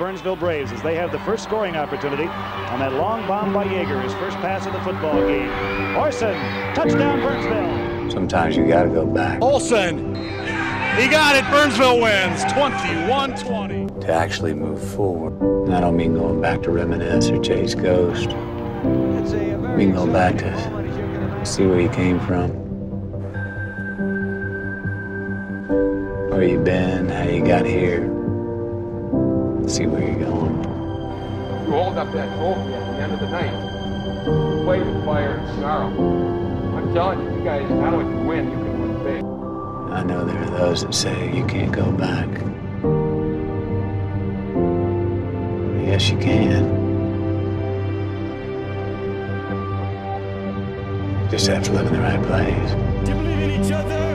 Burnsville Braves as they have the first scoring opportunity on that long bomb by Yeager, his first pass of the football game. Orson, touchdown Burnsville. Sometimes you got to go back. Olson, he got it. Burnsville wins 21-20. To actually move forward. And I don't mean going back to reminisce or chase ghosts. I mean go back to see where you came from. Where you been, how you got here see where you're going. You hold up that trophy at the end of the night. Play with fire and snarl. I'm telling you, you guys, not only can win, you can win big. I know there are those that say you can't go back. Yes, you can. Just have to live in the right place. Do you believe in each other?